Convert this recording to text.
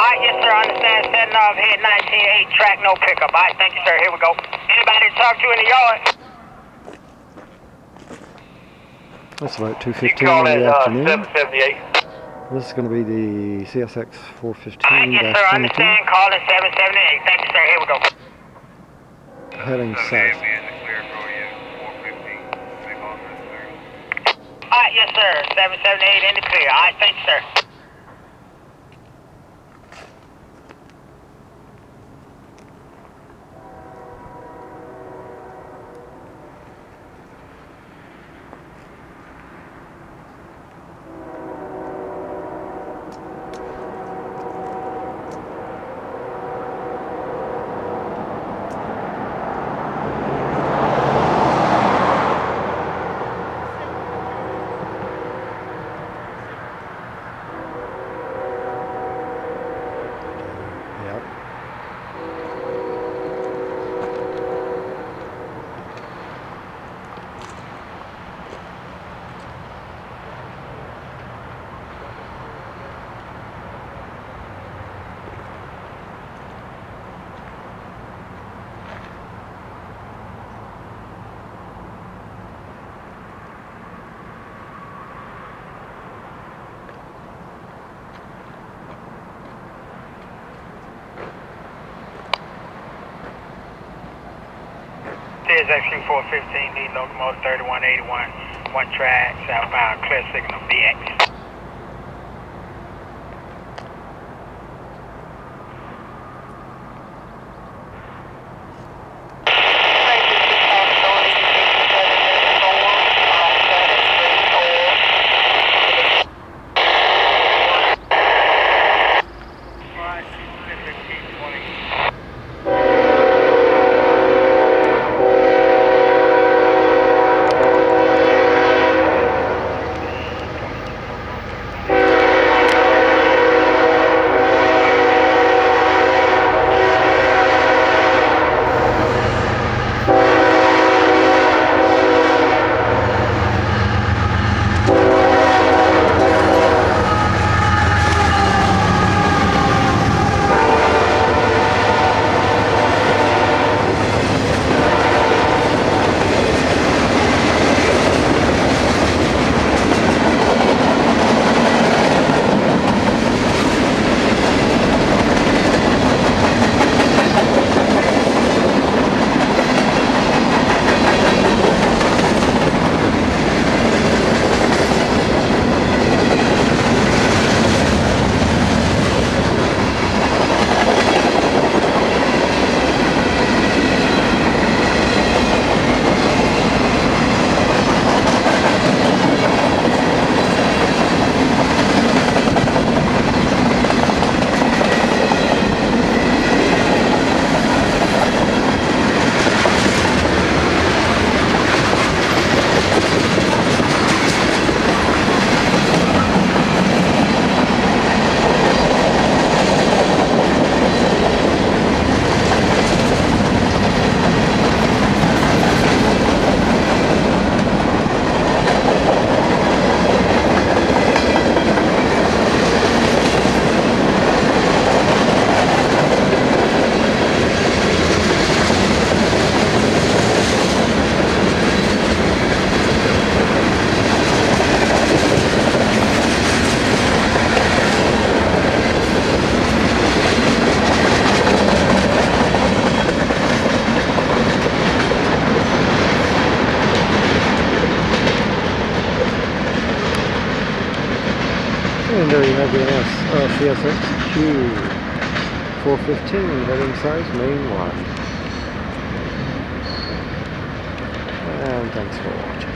Alright, yes, sir, I understand. Setting off head 19-8, track, no pickup. Alright, thank you, sir. Here we go. Anybody to talk to you in the yard? That's about 2.15 in the uh, afternoon. 778. This is going to be the CSX 415. Alright, yes, sir, I 415-22 understand. Call at 778. Thank you, sir. Here we go. heading south. Alright, yes, sir. 778 in the clear. Alright, thank you, sir. CSX Q 415, lead locomotive 3181, one track, southbound, clear signal, BX. And have the NS, uh, CSXQ 415 heading size main line. And thanks for watching.